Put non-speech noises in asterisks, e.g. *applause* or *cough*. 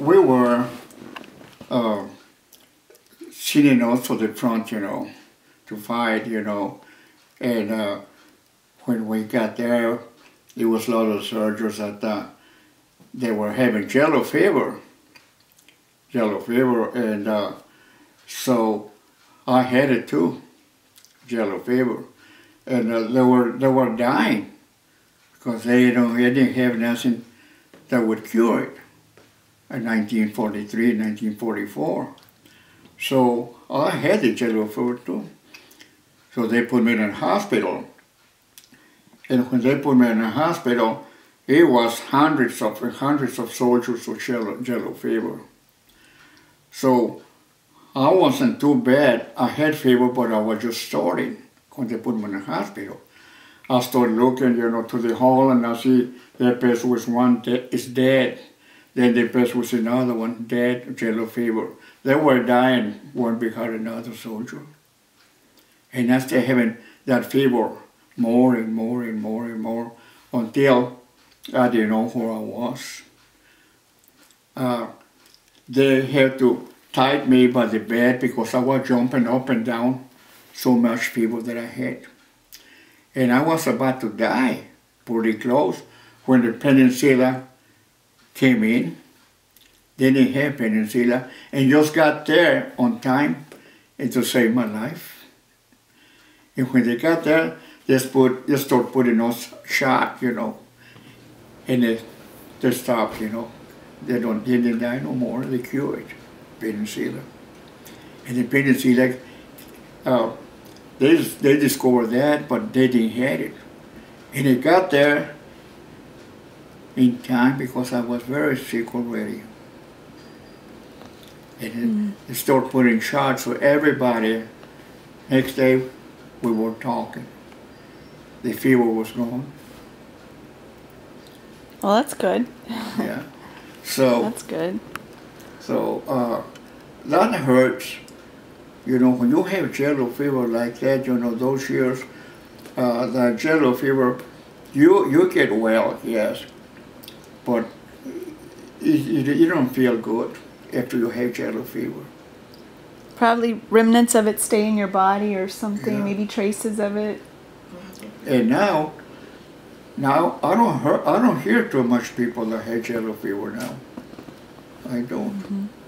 we were uh, sitting also the front, you know, to fight, you know, and uh, when we got there, it was a lot of soldiers that uh, they were having yellow fever, yellow fever, and uh, so I had it too, yellow fever, and uh, they were they were dying because they know they didn't have nothing that would cure it Uh, in 1943, 1944. So I had the yellow fever too. So they put me in a hospital. And when they put me in a hospital, it was hundreds of hundreds of soldiers with yellow, yellow fever. So I wasn't too bad. I had fever, but I was just starting when they put me in the hospital. I started looking, you know, to the hall and I see that person was one that is dead. Then the person was another one, dead, yellow fever. They were dying one behind another soldier. And started having that fever more and more and more and more until I didn't know where I was. Uh, they had to tie me by the bed because I was jumping up and down so much fever that I had. And I was about to die pretty close when the penicillin came in. They didn't have penicillin and just got there on time and to save my life. And when they got there, they, put, they start putting us shot, you know, and they, they stopped, you know. They don't, they didn't die no more, they cured penicillin. And the penicillin, uh, they, they discovered that, but they didn't have it. And it got there in time because I was very sick already. And mm. they started putting shots for everybody. Next day, we were talking. The fever was gone. Well, that's good. yeah. So *laughs* that's good. So uh, that hurts. You know, when you have yellow fever like that, you know, those years, uh, the yellow fever, you you get well, yes, but you, you don't feel good after you have yellow fever. Probably remnants of it stay in your body or something, yeah. maybe traces of it. And now, now I don't hear, I don't hear too much people that have yellow fever now. I don't. Mm -hmm.